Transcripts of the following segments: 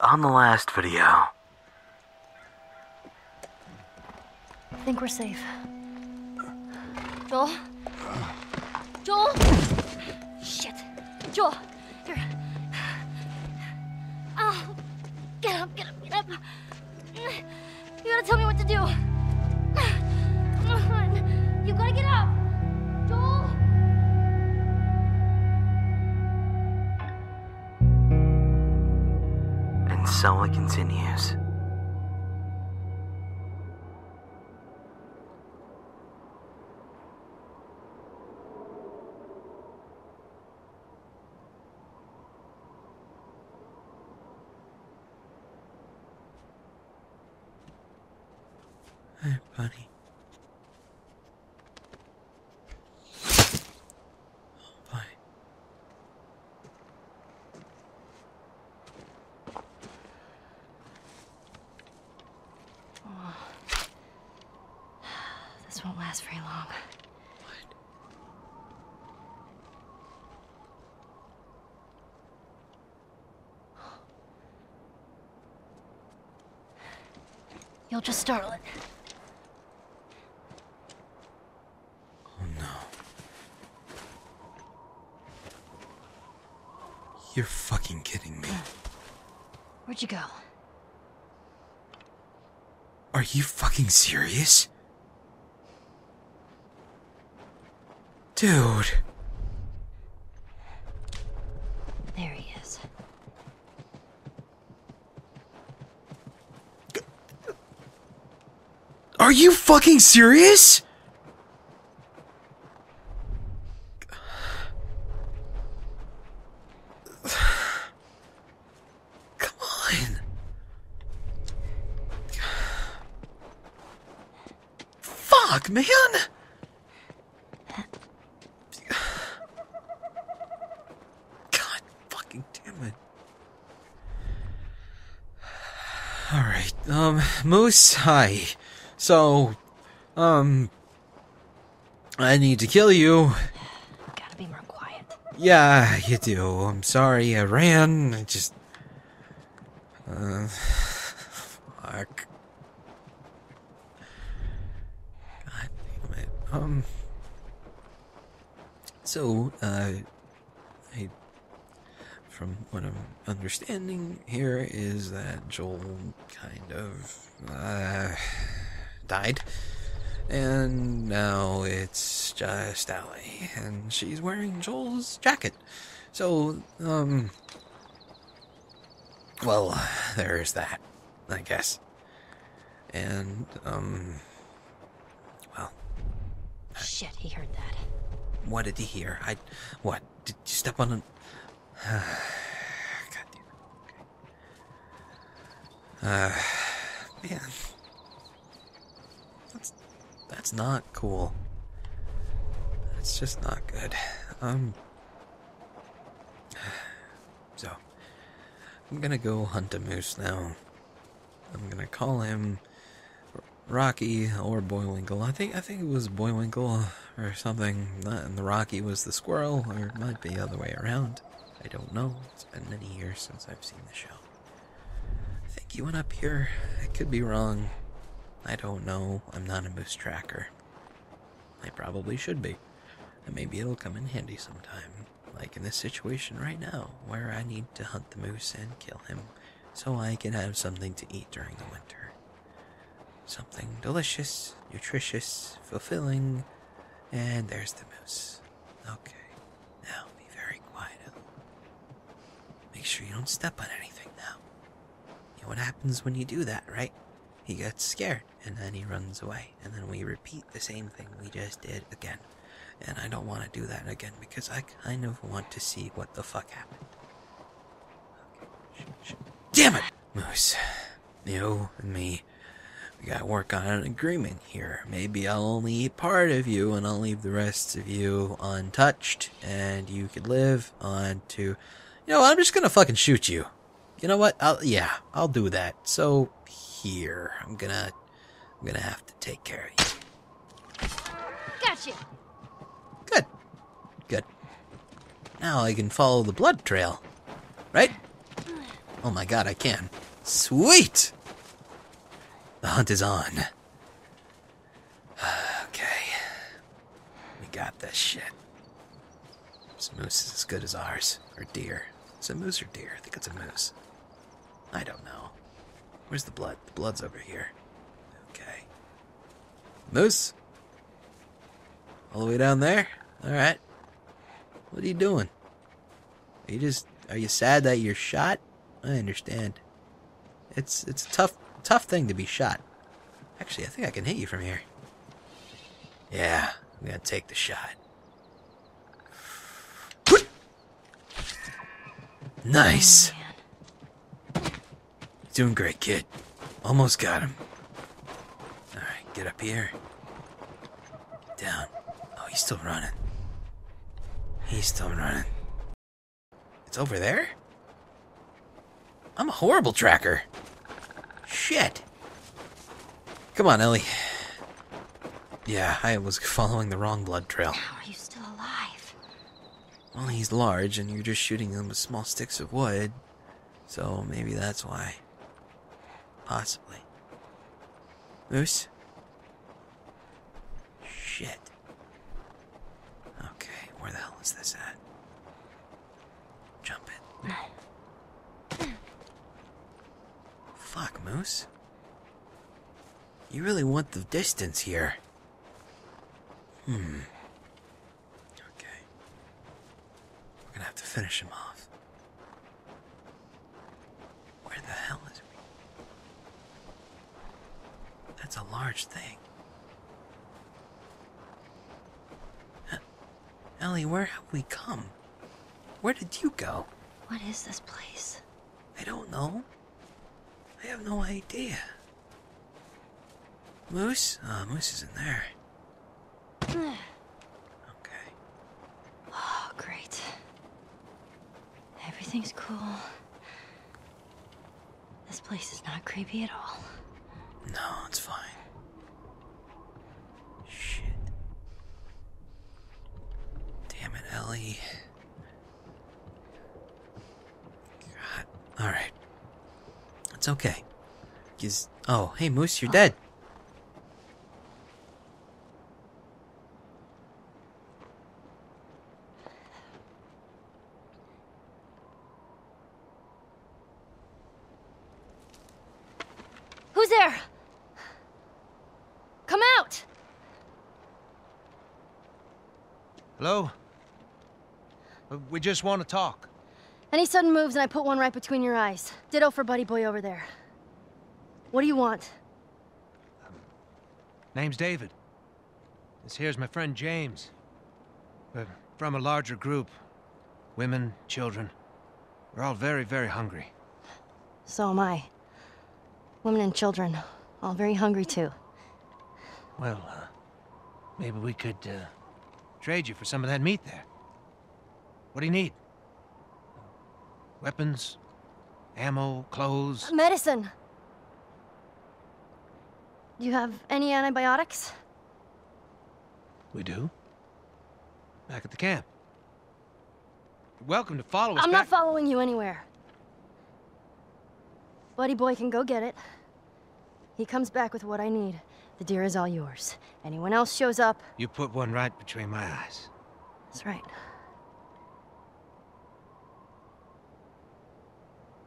on the last video. I think we're safe. Joel? Joel? Shit. Joel, here. Oh, get up, get up, get up. You gotta tell me what to do. Come on. You gotta get up. It continues. Hey, buddy. Oh, bye. This won't last very long. You'll just startle it. Oh no. You're fucking kidding me. Where'd you go? Are you fucking serious? Dude. There he is. Are you fucking serious? Come on. Fuck, man. God fucking damn it. Alright, um, Moose, hi. So, um, I need to kill you. Gotta be more quiet. Yeah, you do. I'm sorry I ran. I just. Uh. Fuck. God damn it. Um. So, uh. I. From what I'm understanding here is that Joel kind of. Uh. Died. And now it's just Ellie, and she's wearing Joel's jacket. So, um. Well, there's that, I guess. And, um. Well, Shit, he heard that. what did he hear? I. What? Did you step on an. God damn it. Okay. Uh. Man. That's. Not cool. That's just not good. Um. So. I'm gonna go hunt a moose now. I'm gonna call him Rocky or Bullwinkle. I think I think it was Bullwinkle or something. And the Rocky was the squirrel, or it might be the other way around. I don't know. It's been many years since I've seen the show. I think he went up here. I could be wrong. I don't know. I'm not a moose tracker. I probably should be. And maybe it'll come in handy sometime. Like in this situation right now, where I need to hunt the moose and kill him so I can have something to eat during the winter. Something delicious, nutritious, fulfilling, and there's the moose. Okay, now be very quiet. Make sure you don't step on anything now. You know what happens when you do that, right? He gets scared and then he runs away, and then we repeat the same thing we just did again. And I don't want to do that again because I kind of want to see what the fuck happened. Damn it! Moose. You and me. We gotta work on an agreement here. Maybe I'll only eat part of you and I'll leave the rest of you untouched and you could live on to. You know, I'm just gonna fucking shoot you. You know what? I'll, yeah, I'll do that. So, here. I'm gonna. I'm gonna have to take care of you. Gotcha. Good. Good. Now I can follow the blood trail. Right? Oh my god, I can. Sweet! The hunt is on. okay. We got this shit. This moose is as good as ours. Or deer. Is it moose or deer? I think it's a moose. I don't know. Where's the blood? The blood's over here. Okay. Moose? All the way down there? Alright. What are you doing? Are you just are you sad that you're shot? I understand. It's it's a tough tough thing to be shot. Actually, I think I can hit you from here. Yeah, I'm gonna take the shot. Nice. Doing great, kid. Almost got him. Alright, get up here. Down. Oh, he's still running. He's still running. It's over there? I'm a horrible tracker. Shit. Come on, Ellie. Yeah, I was following the wrong blood trail. How are you still alive? Well, he's large, and you're just shooting him with small sticks of wood. So maybe that's why. Possibly. Moose? Shit. Okay, where the hell is this at? Jump it. Fuck, Moose. You really want the distance here. Hmm. Okay. We're gonna have to finish him off. Where the hell is he? That's a large thing. Ellie, where have we come? Where did you go? What is this place? I don't know. I have no idea. Moose? Ah, Moose is in there. Okay. Oh, great. Everything's cool. This place is not creepy at all. No, it's fine. Shit. Damn it, Ellie. God. Alright. It's okay. Cause oh, hey Moose, you're oh. dead. Who's there? Come out! Hello? Uh, We just want to talk. Any sudden moves and I put one right between your eyes. Ditto for Buddy Boy over there. What do you want? Name's David. This here's my friend James. We're from a larger group. Women, children. We're all very, very hungry. So am I. Women and children, all very hungry too. Well, uh, maybe we could, uh, trade you for some of that meat there. What do you need? Weapons? Ammo? Clothes? Medicine! Do you have any antibiotics? We do. Back at the camp. You're welcome to follow us I'm not following you anywhere. Buddy Boy can go get it. He comes back with what I need. The deer is all yours. Anyone else shows up, You put one right between my eyes. that's right.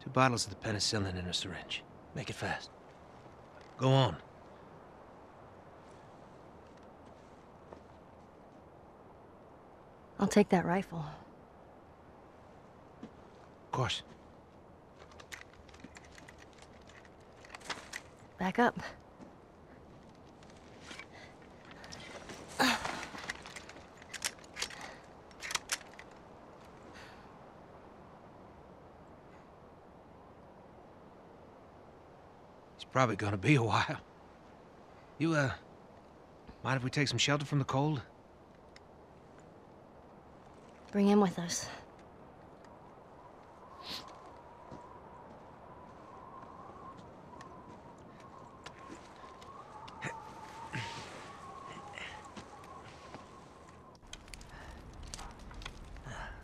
Two bottles of the penicillin in a syringe. Make it fast. Go on. I'll take that rifle. Of course. Back up. Probably gonna be a while. You, uh, mind if we take some shelter from the cold? Bring him with us.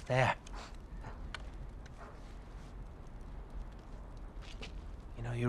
There. you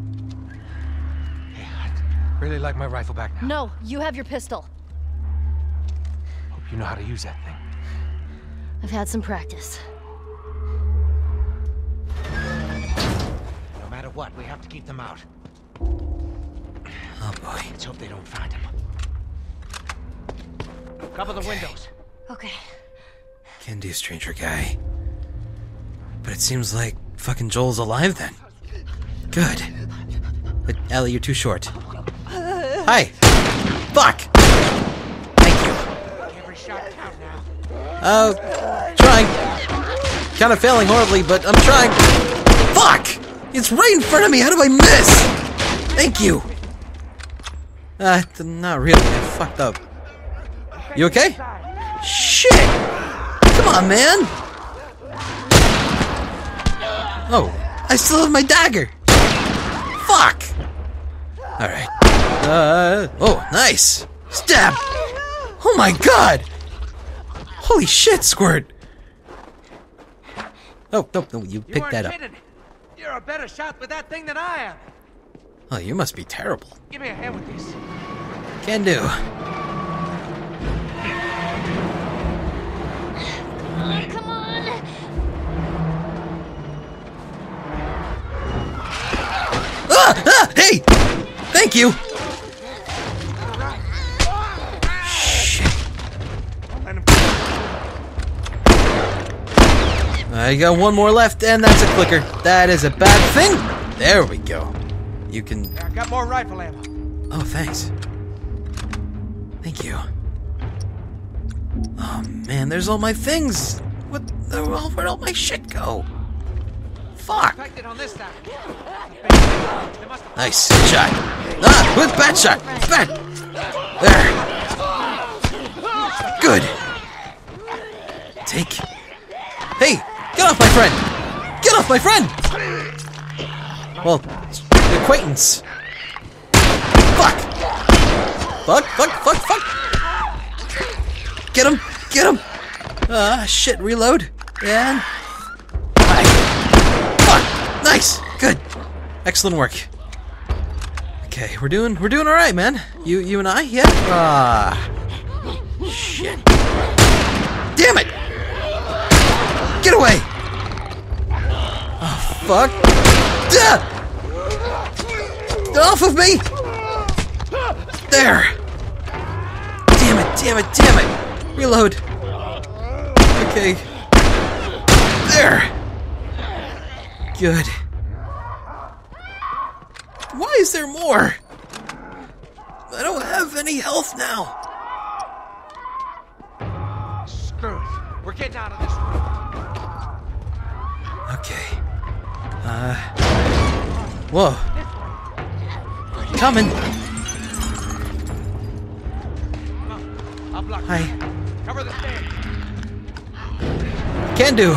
Hey, I'd really like my rifle back now. No, you have your pistol. Hope you know how to use that thing. I've had some practice. No matter what, we have to keep them out. Oh boy. Let's hope they don't find him. Cover the windows. Okay. Can do, stranger guy. But it seems like fucking Joel's alive then. Good. Ellie, you're too short. Hi. Fuck. Thank you. Every shot count now. Oh, trying. Kind of failing horribly, but I'm trying. Fuck! It's right in front of me. How do I miss? Thank you. Uh, not really. I fucked up. You okay? Shit! Come on, man. Oh, I still have my dagger. Fuck. All right. Uh. Oh, nice. Stab. Oh my god. Holy shit, Squirt! Oh, no, no, you picked that up. kidding. You're a better shot with that thing than I am. Oh, you must be terrible. Give me a hand with this. Can do. Oh, come on! Ah! Ah! Hey! Thank you! Shit. I got one more left, and that's a clicker. That is a bad thing. There we go. You can. I got more rifle ammo. Oh, thanks. Thank you. Oh man, there's all my things. What? Where'd all my shit go? Fuck. Nice shot. Ah, with bad shot. Bad. There. Good. Take. Hey, get off my friend. Get off my friend. Well, acquaintance. Fuck. Fuck. Fuck. Fuck. Fuck. Get him. Get him. Ah, shit. Reload. And. Nice. Good. Excellent work. Okay, we're doing we're doing all right, man. You you and I, yeah. Ah, shit. Damn it! Get away! Oh fuck! Ah! Off of me! There! Damn it! Damn it! Damn it! Reload. Okay. There. Good. Is there more? I don't have any health now. Screw it. We're getting out of this room. Okay. Uh. Whoa. Coming. Hi. Cover the stairs. Can do.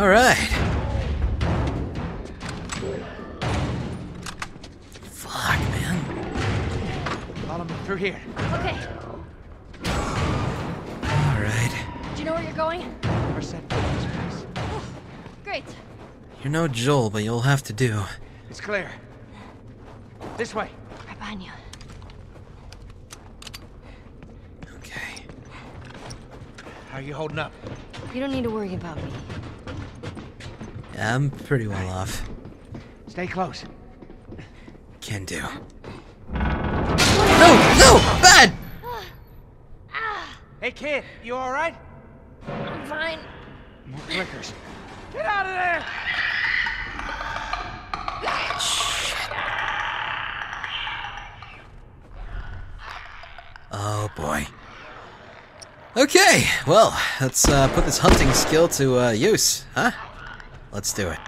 All right. Follow me through here. Okay, All right. do you know where you're going? Never set foot in this place. Great. You're no Joel, but you'll have to do. It's clear. This way. Right behind you. Okay. How you holding up? You don't need to worry about me. Yeah, I'm pretty well off. Stay close. Can do. No, no, bad. Hey, kid, you all right? I'm fine. More clickers. Get out of there! Oh boy. Okay, well, let's uh, put this hunting skill to uh, use, huh? Let's do it.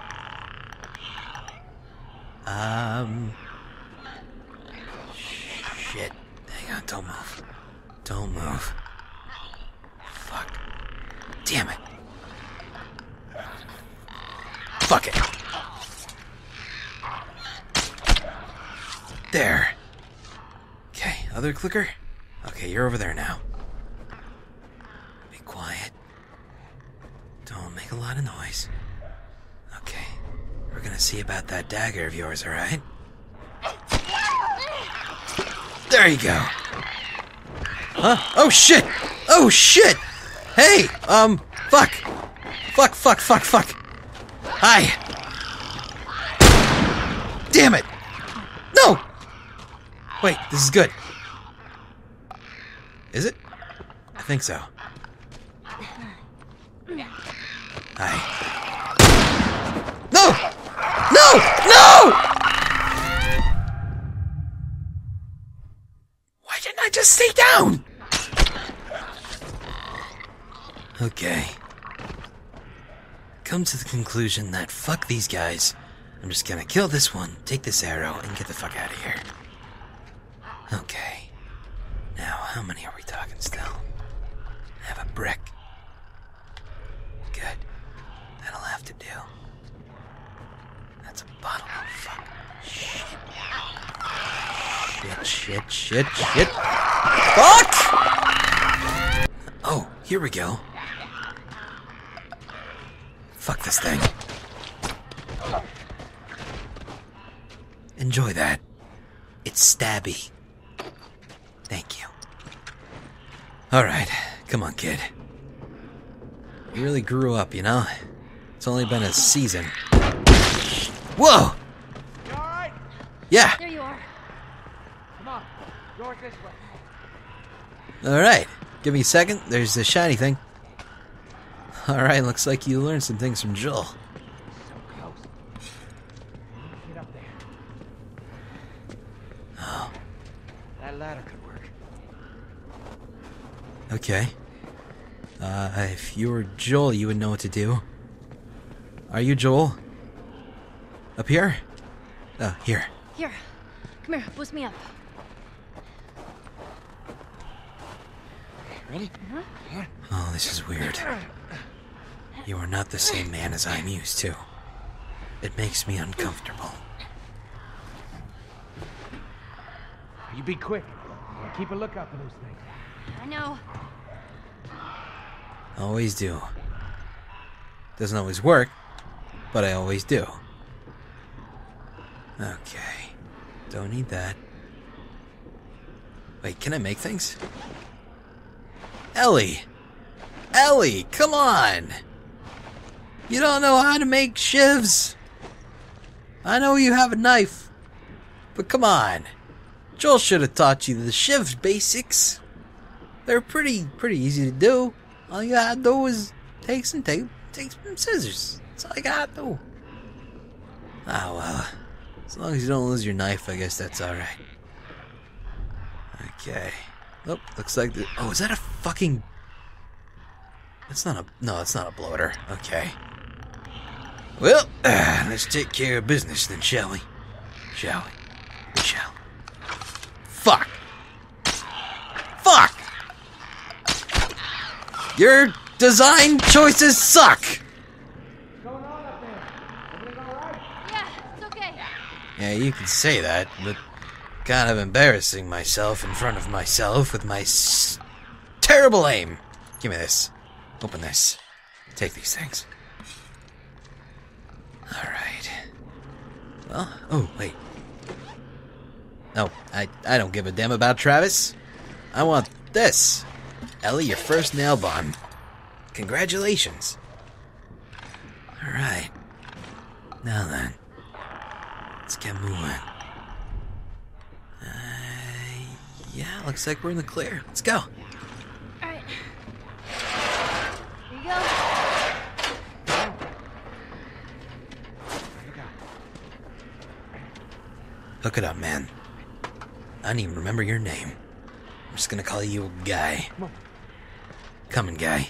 Um. Shit. Hang on, don't move. Don't move. Fuck. Damn it. Fuck it. There. Okay, other clicker? Okay, you're over there now. Be quiet. Don't make a lot of noise. Okay, we're gonna see about that dagger of yours, alright? There you go. Huh? Oh shit! Oh shit! Hey! Um, fuck! Fuck, fuck, fuck, fuck! Hi! Damn it! No! Wait, this is good. Is it? I think so. Hi. No! No! No! Just stay down? Okay. Come to the conclusion that fuck these guys. I'm just gonna kill this one, take this arrow, and get the fuck out of here. Okay. Now, how many are we talking still? I have a brick. Good. That'll have to do. That's a bottle of fuck. Shit. Shit, shit, shit, shit. Oh, here we go. Fuck this thing. Enjoy that. It's stabby. Thank you. Alright, come on, kid. You really grew up, you know? It's only been a season. Whoa! You alright? Yeah, There you are. Come on. Yours this way. Alright. Give me a second. There's the shiny thing. Alright, looks like you learned some things from Joel. Oh, That ladder could work. okay. Uh, if you were Joel, you would know what to do. Are you Joel? Up here? Oh, here. Here. Come here. Boost me up. Ready? Uh-huh. Oh, this is weird. You are not the same man as I'm used to. It makes me uncomfortable. You be quick. Keep a lookout for those things. I know. Always do. Doesn't always work, but I always do. Okay. Don't need that. Wait, can I make things? Ellie! Ellie, come on! You don't know how to make shivs? I know you have a knife, but come on. Joel should have taught you the shiv basics. They're pretty pretty easy to do. All you gotta do is take some tape, take some scissors. That's all you gotta do. Ah well. As long as you don't lose your knife, I guess that's alright. Okay. Oh, looks like the Oh, is that a fucking That's not a no, it's not a bloater. Okay. Well, uh, let's take care of business then, shall we? Shall we? We shall. Fuck. Fuck! Your design choices suck! Yeah, it's okay. Yeah, you can say that, but kind of embarrassing myself in front of myself with my terrible aim. Give me this. Open this. Take these things. Alright. Well, oh, wait. No, I, I don't give a damn about Travis. I want this. Ellie, your first nail bomb. Congratulations. Alright. Now then. Let's get moving. Yeah, looks like we're in the clear. Let's go. Alright. Here you go. It up, man. I don't even remember your name. I'm just gonna call you Guy. Coming, Guy.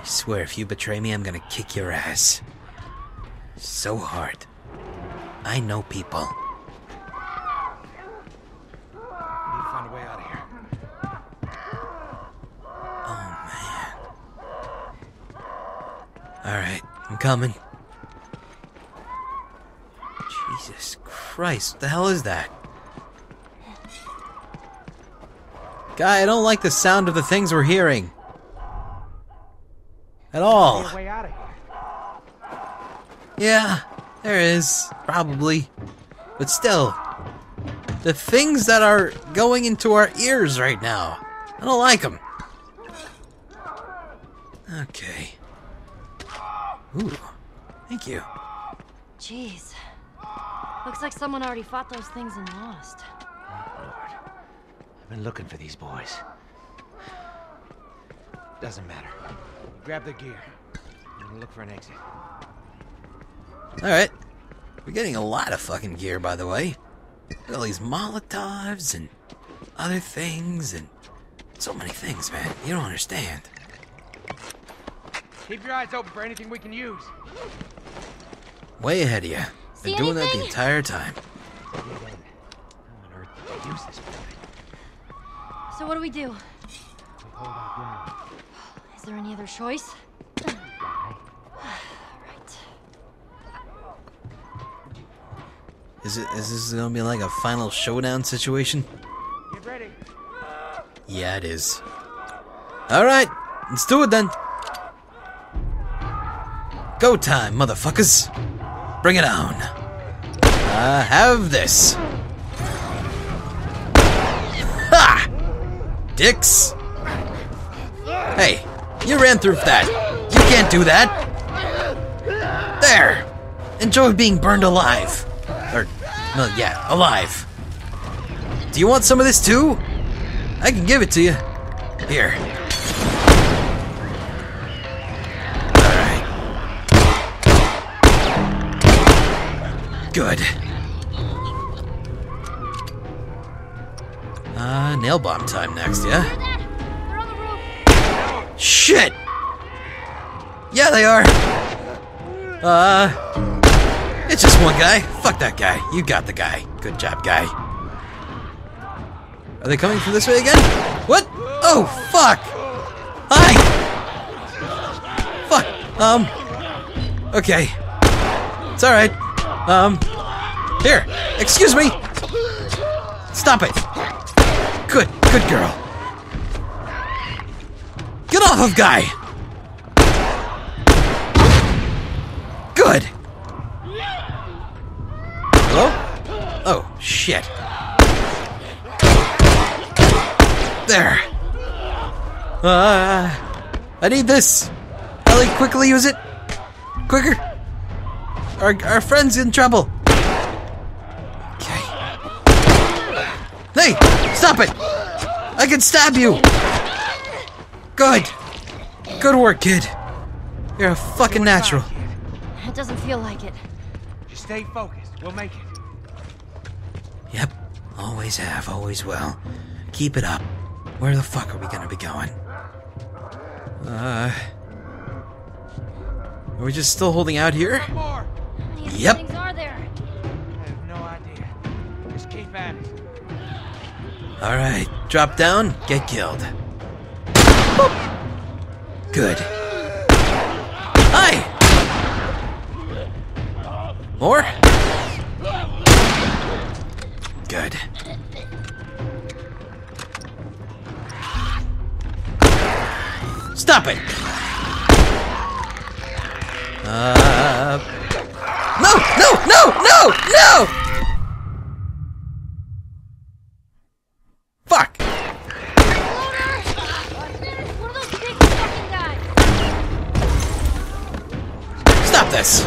I swear, if you betray me, I'm gonna kick your ass. So hard. I know people. Need to find a way out of here. Oh, Alright, I'm coming. Jesus Christ, what the hell is that? Guy, I don't like the sound of the things we're hearing. At all. Need a way out of here. Yeah, there is, probably. But still, the things that are going into our ears right now, I don't like them. Okay. Ooh, thank you. Jeez. Looks like someone already fought those things and lost. Oh, Lord. I've been looking for these boys. Doesn't matter. Grab the gear. I'm gonna look for an exit. Alright. We're getting a lot of fucking gear, by the way. Look at all these Molotovs and other things and so many things, man. You don't understand. Keep your eyes open for anything we can use. Way ahead of you. See Been doing that the entire time. How on earth did they use this building? So what do we do? We hold our ground. Is there any other choice? right. Is it is this gonna be like a final showdown situation? Get ready. Yeah, it is. Alright, let's do it then. Go time, motherfuckers. Bring it on. Uh, have this. Ha! Dicks. Hey, you ran through that. You can't do that. There. Enjoy being burned alive. Yeah, alive. Do you want some of this too? I can give it to you. Here. Alright. Good. Uh, nail bomb time next, yeah? Shit! Yeah, they are. Uh, it's just one guy. Fuck that guy. You got the guy. Good job, guy. Are they coming from this way again? What? Oh, fuck! Hi! Fuck. Um. Okay. It's alright. Um. Here. Excuse me. Stop it. Good. Good girl. Get off of guy! Good! Hello? Oh, shit. There. Uh, I need this. Ellie, quickly use it. Quicker. Our, our friend's in trouble. Okay. Hey, stop it! I can stab you! Good. Good work, kid. You're a fucking natural. kid. It doesn't feel like it. Just stay focused. We'll make it. Yep. Always have, always will. Keep it up. Where the fuck are we gonna be going? Uh. Are we just still holding out here? One more. How many of these Yep. things are there? I have no idea. Just keep at it. Alright. Drop down, get killed. Boop. Good. Hi! More? Good. Stop it! Uh. No! No! No! No! No! Fuck! Stop this!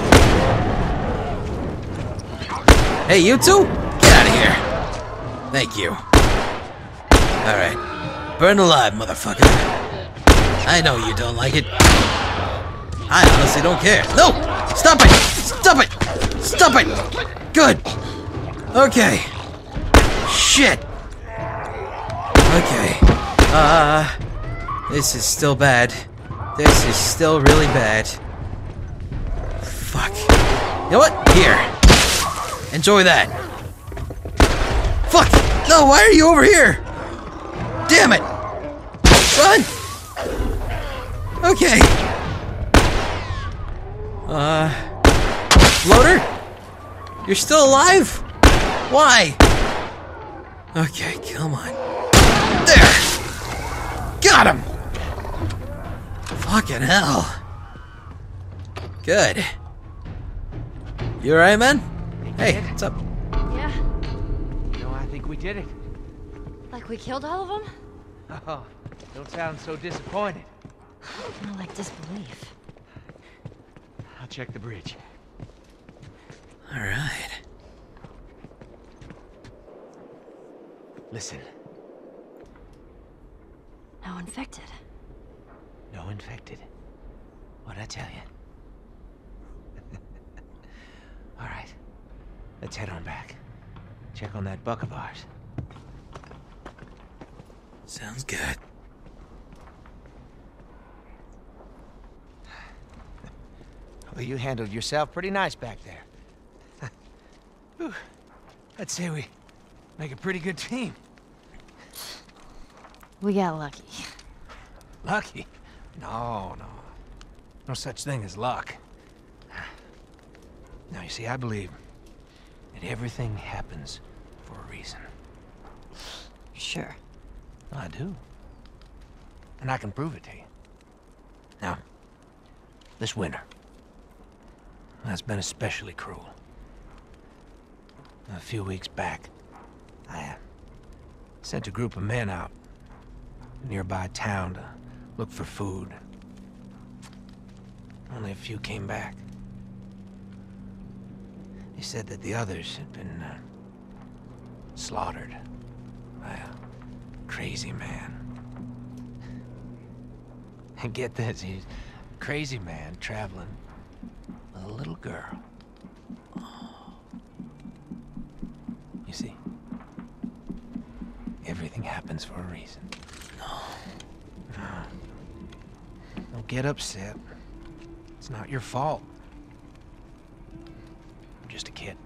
Hey, you two? Get out of here! Thank you. Alright. Burn alive, motherfucker. I know you don't like it. I honestly don't care. No! Stop it! Stop it! Stop it! Good! Okay. Shit! Okay. Uh. This is still bad. This is still really bad. Fuck. You know what? Here. Enjoy that. Fuck! No, why are you over here? Damn it! Run! Okay. Uh. Loader? You're still alive? Why? Okay, come on. There! Got him! Fucking hell. Good. You alright, man? Hey, what's up? We did it. Like we killed all of them? Oh, don't sound so disappointed. More like disbelief. I'll check the bridge. Alright. Listen, No infected. no infected. What'd I tell you? All right, let's head on back. Check on that buck of ours. Sounds good. Well, you handled yourself pretty nice back there. Whew. I'd say we make a pretty good team. We got lucky. Lucky? No, no. No such thing as luck. Now, you see, I believe that everything happens for a reason. Sure. I do. And I can prove it to you. Now, this winter, that's been especially cruel. A few weeks back, I uh, sent a group of men out nearby town to look for food. Only a few came back. They said that the others had been uh, slaughtered by a crazy man. And get this, he's a crazy man traveling with a little girl. You see, everything happens for a reason. No. Don't get upset. It's not your fault. I'm just a kid.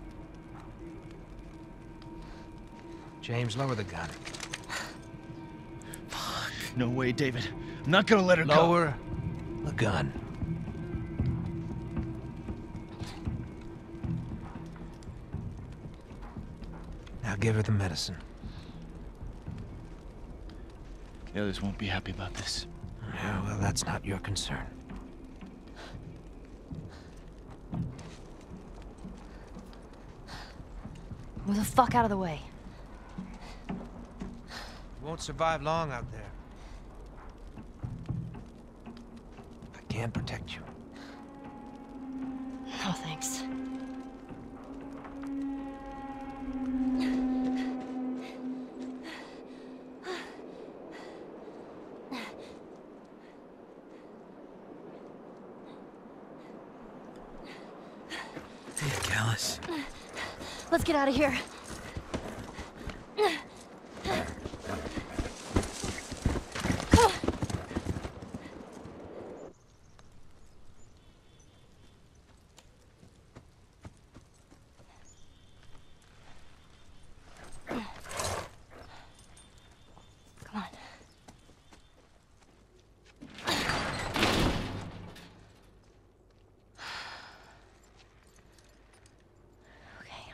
James, lower the gun. No way, David. I'm not gonna let her go. Lower the gun. Now give her the medicine. The others won't be happy about this. Yeah, well, that's not your concern. Move the fuck out of the way. You won't survive long out there. I can protect you. No thanks. Hey, Callus. Let's get out of here. Come on. Okay.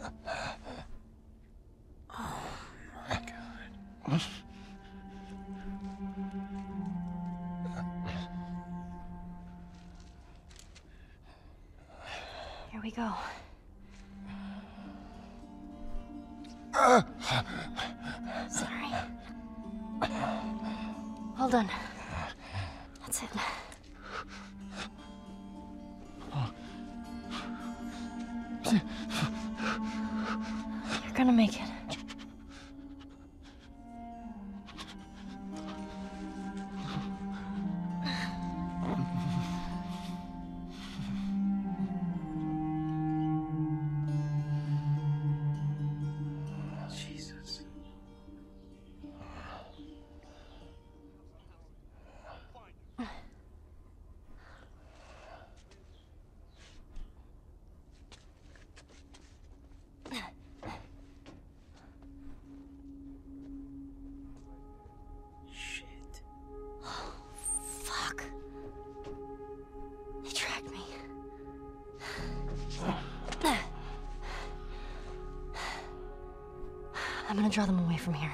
Draw them away from here.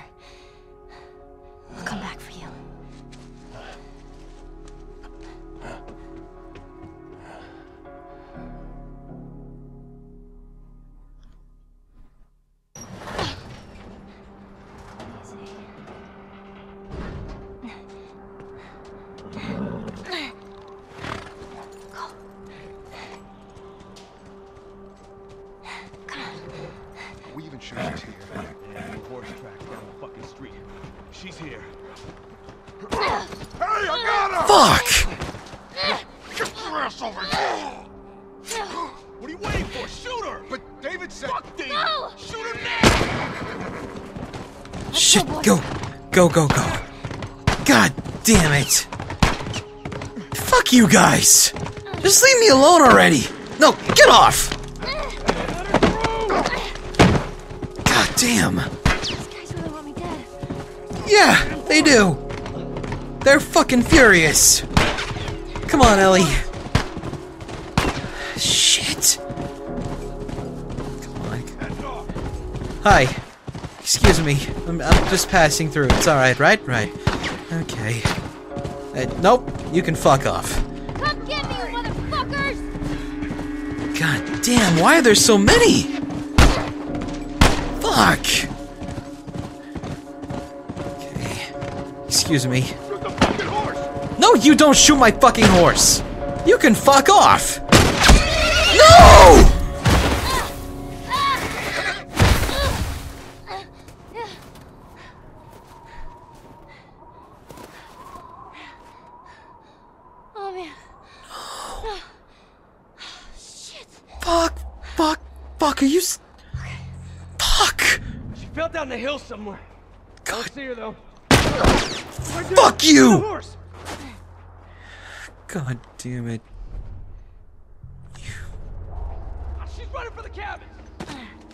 You guys! Just leave me alone already! No, get off! God damn! Yeah, they do! They're fucking furious! Come on, Ellie! Shit! Come on. Hi. Excuse me. I'm, I'm just passing through. It's alright, right? Right. Okay. Uh, nope, you can fuck off. God damn, why are there so many? Fuck! Okay. Excuse me. Shoot the fucking horse! No, you don't shoot my fucking horse! You can fuck off! No! The hill somewhere. God, don't see her though. fuck you! horse! God damn it. Ah, she's running for the cabin!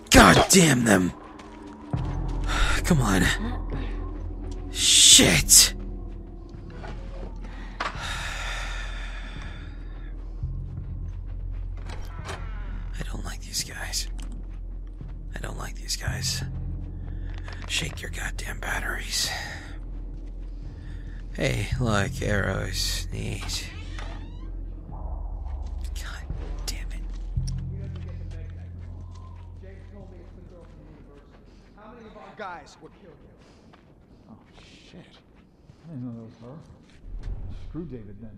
God damn them! Come on. Shit! I don't like these guys. I don't like these guys. Shake your goddamn batteries. Hey, look, arrows. Neat. God damn it. Guys, were killed. Oh, shit. I didn't know that was her. Screw David then.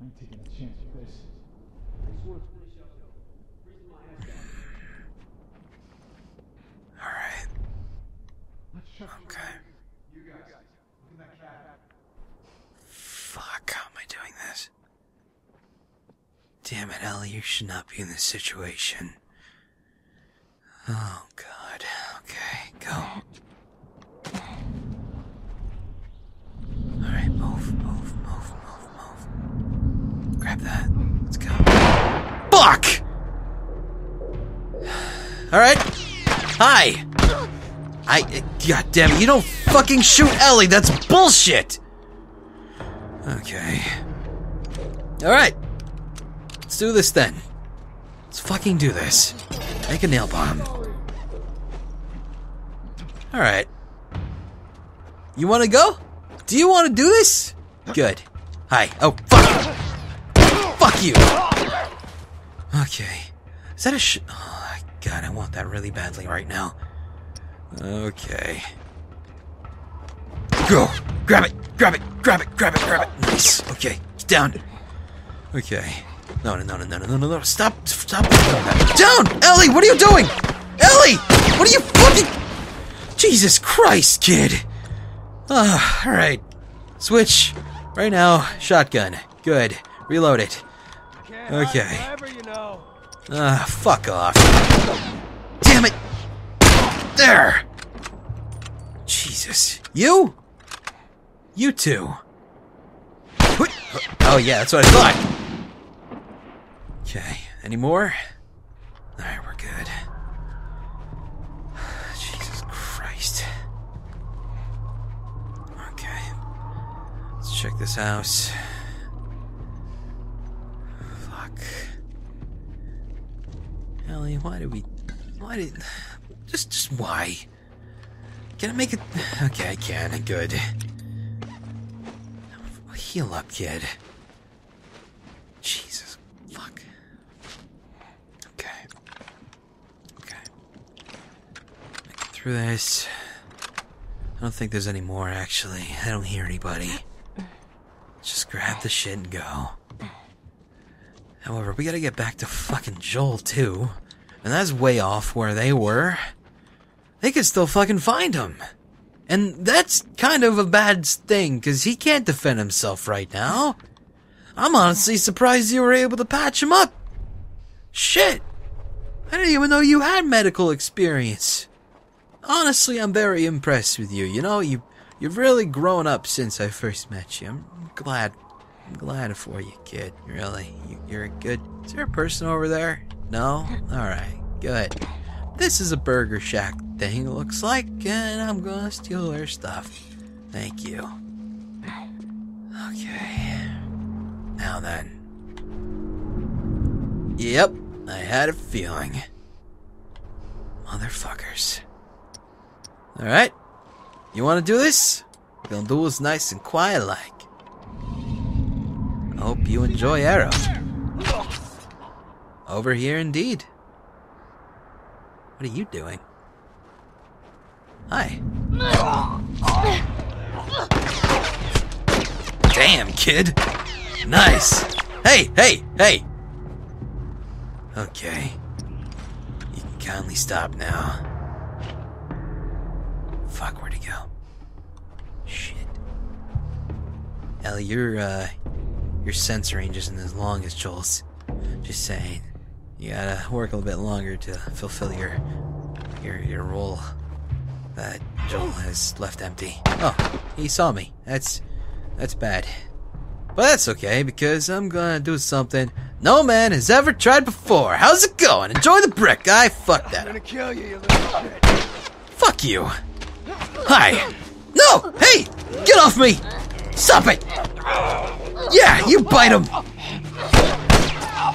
I ain't taking a chance with this. Alright. Let's check. Okay. You guys, look in that cab. Fuck, how am I doing this? Damn it, Ellie, you should not be in this situation. Oh, God. Okay, go. Alright, move, move, move, move, move. Grab that. Let's go. Fuck! Alright. Hi! I. God damn it, you don't fucking shoot Ellie! That's bullshit! Okay. Alright. Do this then. Let's fucking do this. Make a nail bomb. Alright. You wanna go? Do you wanna do this? Good. Hi. Oh, fuck! Fuck you! Okay. Is that a sh- Oh, God, I want that really badly right now. Okay. Go! Grab it! Grab it! Grab it! Grab it! Grab it! Nice. Okay. Get down. Okay. No, no, no, no, no, no, no, no. Stop! Stop! Down! Ellie! What are you doing? Ellie! What are you fucking... Jesus Christ, kid! Ah, alright. Switch. Right now, shotgun. Good. Reload it. Okay. Ah, fuck off. Damn it! There! Jesus. You? You two. Oh, yeah, that's what I thought. Okay, any more? Alright, we're good. Jesus Christ. Okay. Let's check this house. Fuck. Ellie, why did we. Why did. Just, just why? Can I make it. Okay, I can. Good. Heal up, kid. Jesus. Fuck. Okay. Okay. Make it through this. I don't think there's any more, actually. I don't hear anybody. Just grab the shit and go. However, we gotta get back to fucking Joel, too. And that's way off where they were. They could still fucking find him. And that's kind of a bad thing, because he can't defend himself right now. I'm honestly surprised you were able to patch him up. Shit. I didn't even know you had medical experience. Honestly, I'm very impressed with you. You know, you you've really grown up since I first met you. I'm glad. I'm glad for you, kid. Really, you, you're a good. Is there a person over there? No. All right. Good. This is a Burger Shack thing, it looks like, and I'm gonna steal their stuff. Thank you. Okay. Now then. Yep, I had a feeling. Motherfuckers. Alright. You wanna do this? Gonna do this nice and quiet like. I hope you enjoy Arrow. Over here indeed. What are you doing? Hi. Damn, kid. Nice. Hey, hey, hey. Okay. You can kindly stop now. Fuck, where'd he go? Shit. Ellie, your, uh, your sense range isn't as long as Joel's. Just saying. You gotta work a little bit longer to fulfill your, your, your role that Joel has left empty. Oh, he saw me. That's, that's bad. But that's okay, because I'm gonna do something no man has ever tried before. How's it going? Enjoy the brick. I fucked that I'm gonna kill you, you little shit. Fuck you. Hi. No! Hey! Get off me! Stop it! Yeah, you bite him!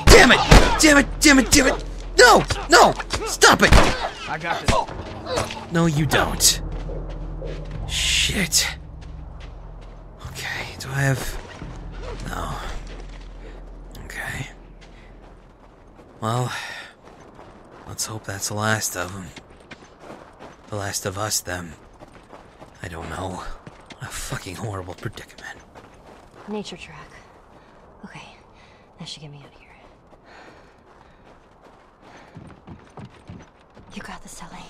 Damn it! Damn it! Damn it! Damn it! No! No! Stop it! I got this. No, you don't. Shit. Okay, do I have. No. Okay. Well, let's hope that's the last of them. The last of us, them. I don't know. What a fucking horrible predicament. Nature track. Okay, that should get me out of here. You got this, Ellie.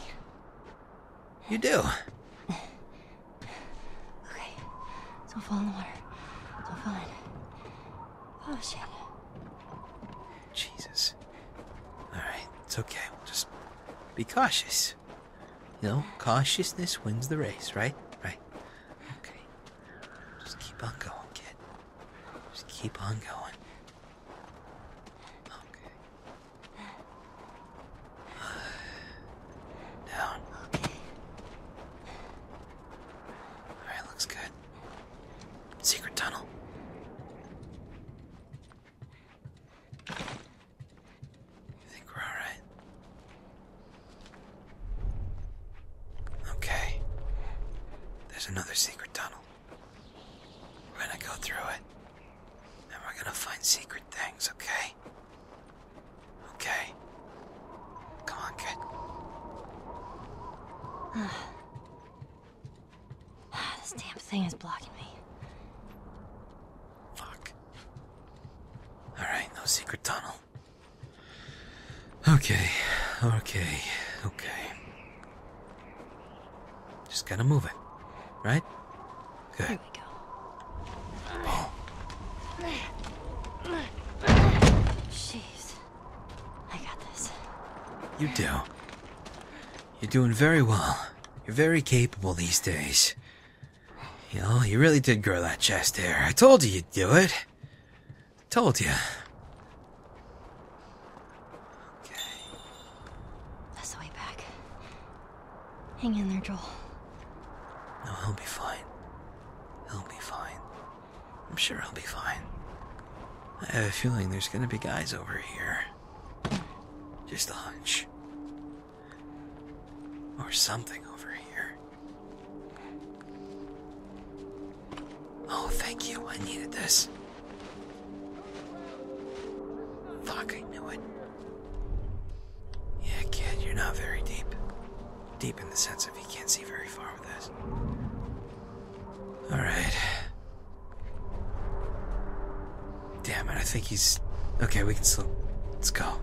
You do. Okay, don't fall in the water. Don't fall in. Oh shit. Jesus. Alright, it's okay. We'll just be cautious. You know, cautiousness wins the race, right? Right. Okay. Just keep on going, kid. Just keep on going. Okay. Down. Alright, looks good. Secret tunnel. You think we're alright? Okay. There's another secret tunnel. We're gonna go through it. And we're gonna find secret things, okay? Okay. Come on, kid. this damn thing is blocking me. Fuck. Alright, no secret tunnel. Okay, okay, okay. Just gotta move it, right? Here Good. we go. Jeez. I got this. You do. You're doing very well. You're very capable these days. You know, you really did grow that chest hair. I told you you'd do it. Told you. Okay. That's the way back. Hang in there, Joel. No, he'll be fine. He'll be fine. I'm sure he'll be fine. I have a feeling there's gonna be guys over here. Just a hunch. Or something over here. Oh, thank you. I needed this. Fuck, I knew it. Yeah, kid, you're not very deep. Deep in the sense of you can't see very far with this. Alright. Damn it, I think he's. Okay, we can still. Let's go.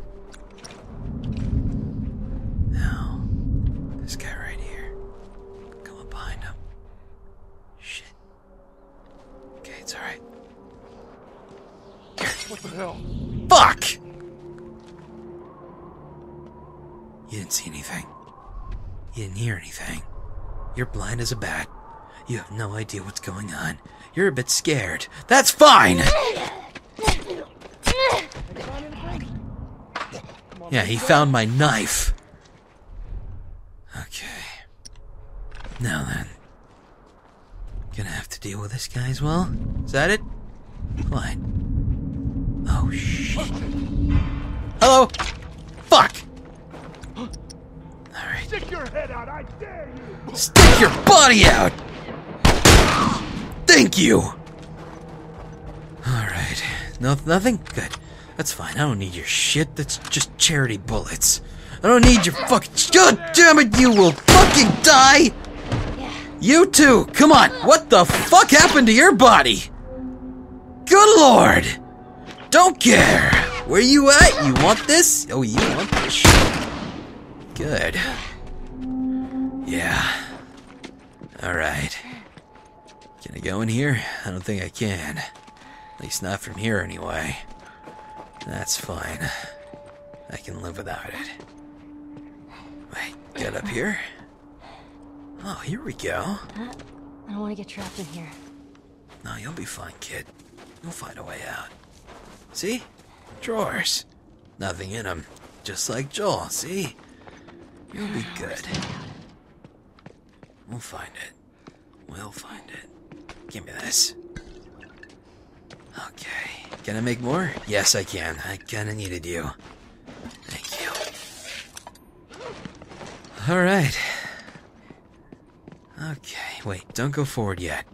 You didn't hear anything. You're blind as a bat. You have no idea what's going on. You're a bit scared. That's fine! Yeah, he found my knife. Okay. Now then. Gonna have to deal with this guy as well? Is that it? Fine. Oh, shit. Hello? Stick your body out! Thank you! Alright. No, nothing? Good. That's fine. I don't need your shit. That's just charity bullets. I don't need your fucking. God damn it, you will fucking die! You too! Come on! What the fuck happened to your body? Good lord! Don't care! Where you at? You want this? Oh, you want this shit. Good. Yeah. Alright. Can I go in here? I don't think I can. At least not from here, anyway. That's fine. I can live without it. Wait, get up here? Oh, here we go. I don't want to get trapped in here. No, you'll be fine, kid. You'll find a way out. See? Drawers. Nothing in them. Just like Joel, see? You'll be good. We'll find it. We'll find it. Give me this. Okay. Can I make more? Yes, I can. I kinda needed you. Thank you. Alright. Okay, wait, don't go forward yet.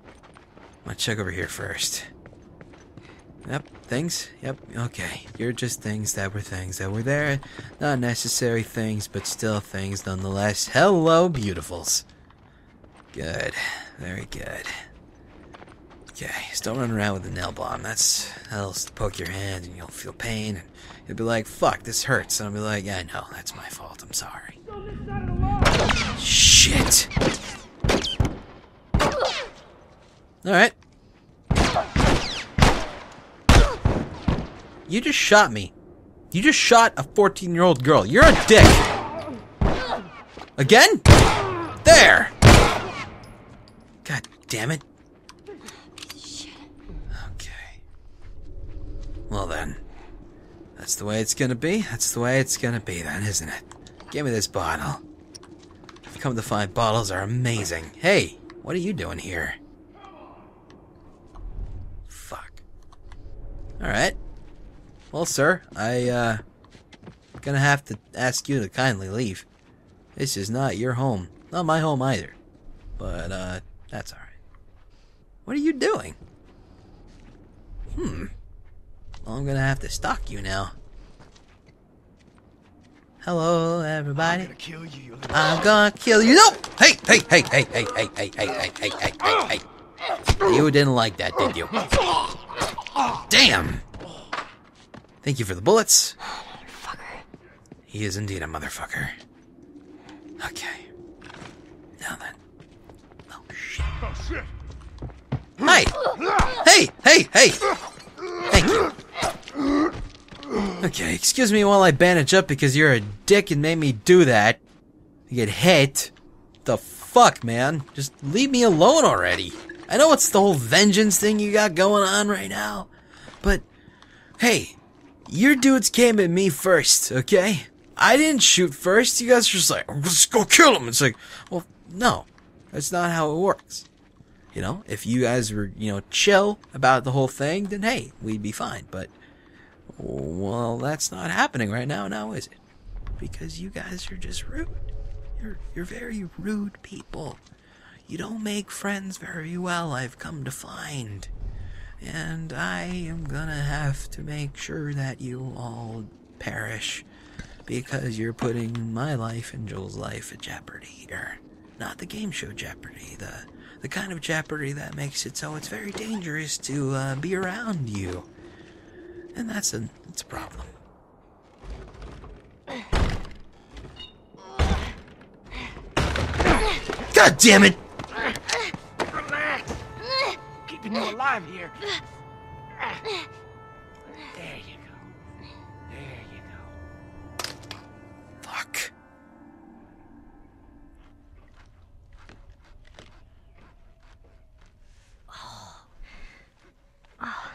I'm gonna check over here first. Yep, things? Yep, okay. You're just things that were things that were there. Not necessary things, but still things nonetheless. Hello, beautifuls. Good. Very good. Okay, just don't run around with a nail bomb. That's that'll poke your hand and you'll feel pain and you'll be like, fuck, this hurts. And I'll be like, yeah, I know, that's my fault. I'm sorry. Shit. Alright. You just shot me. You just shot a 14 year old girl. You're a dick. Again? There! Damn it. Okay. Well then. That's the way it's gonna be. That's the way it's gonna be then, isn't it? Give me this bottle. I've come to find bottles are amazing. Hey, what are you doing here? Fuck. Alright. Well, sir, I, uh, gonna have to ask you to kindly leave. This is not your home. Not my home either. But, uh, that's alright. What are you doing? Hmm. Well, I'm gonna have to stalk you now. Hello, everybody. I'm gonna kill you, you I'm gonna kill you. No! Hey, hey, hey, hey, hey, hey, hey, hey, hey, hey, hey, hey, hey. You didn't like that, did you? Damn! Thank you for the bullets. He is indeed a motherfucker. Okay. Now then. Oh, shit. Oh shit! Hey! Hey, hey, hey! Thank you. Okay, excuse me while I bandage up because you're a dick and made me do that. You get hit. The fuck, man? Just leave me alone already. I know it's the whole vengeance thing you got going on right now, but hey, your dudes came at me first, okay? I didn't shoot first. You guys are just like, let's go kill him. It's like, well, no, that's not how it works. You know, if you guys were, you know, chill about the whole thing, then hey, we'd be fine. But, well, that's not happening right now, now is it? Because you guys are just rude. You're, you're very rude people. You don't make friends very well, I've come to find. And I am gonna have to make sure that you all perish. Because you're putting my life and Joel's life at jeopardy here. Not the game show jeopardy, the the kind of jeopardy that makes it so it's very dangerous to uh, be around you. And that's a that's a problem. God damn it! Relax. Keeping you alive here. Oh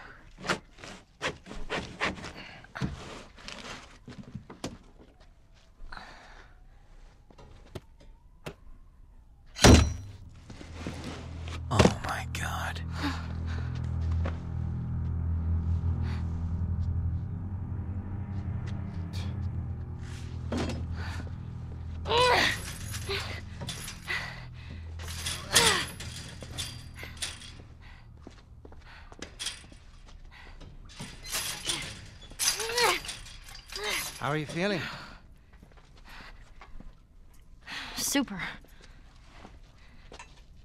are you feeling? Super.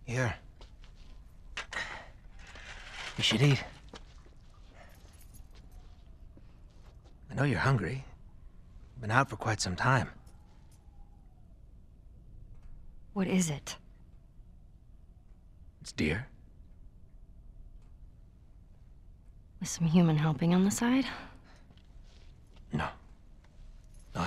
Here. You should eat. I know you're hungry. Been out for quite some time. What is it? It's deer. With some human helping on the side? No. No,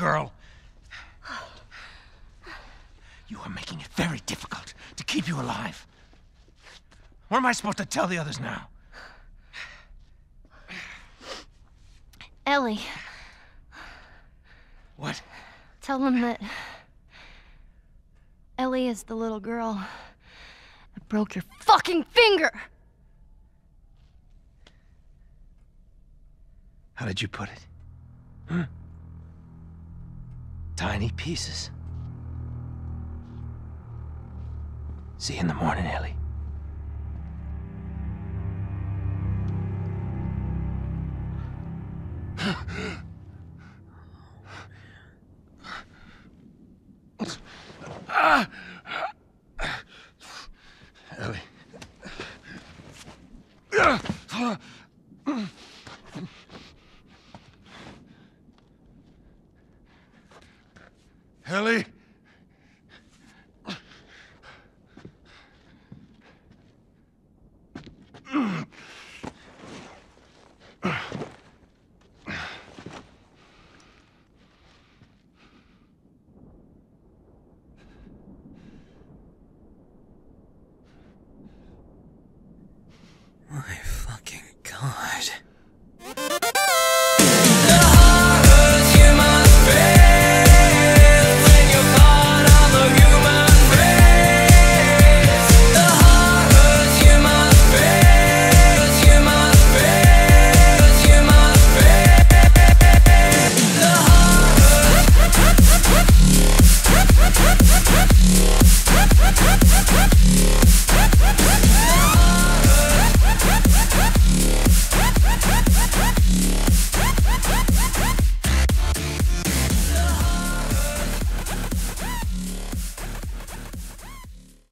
girl. You are making it very difficult to keep you alive. What am I supposed to tell the others now? Ellie. What? Tell them that Ellie is the little girl that broke your fucking finger. How did you put it? Huh? Tiny pieces. See you in the morning, Ellie.